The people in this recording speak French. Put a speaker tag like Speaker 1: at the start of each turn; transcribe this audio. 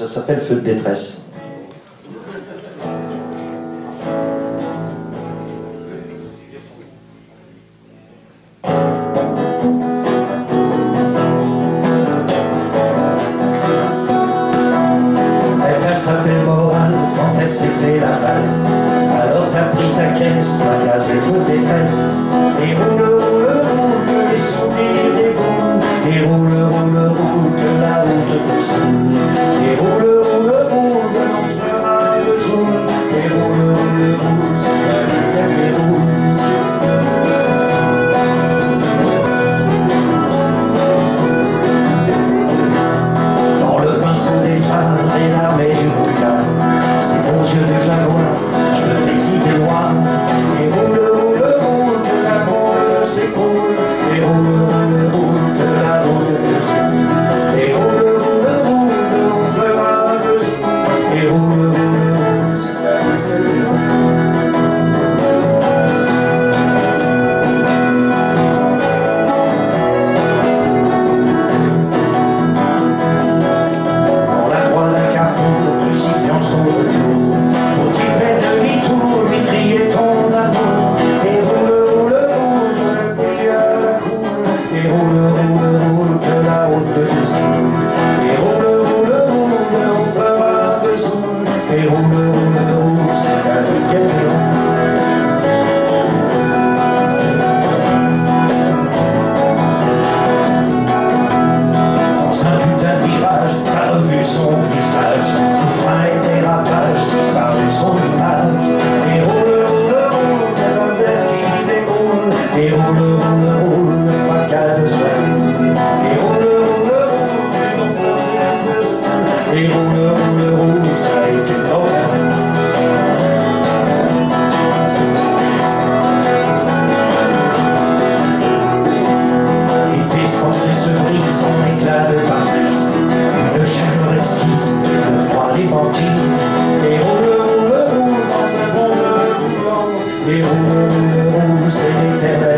Speaker 1: Ça s'appelle feu de détresse. Elle s'appelle morale quand elle s'est fait la balle. Alors t'as pris ta caisse, ta gaz et feu de détresse. Et roule conquistar Et on le roule, roule dans un bon de bouillon Et on le roule, roule, c'est l'éternel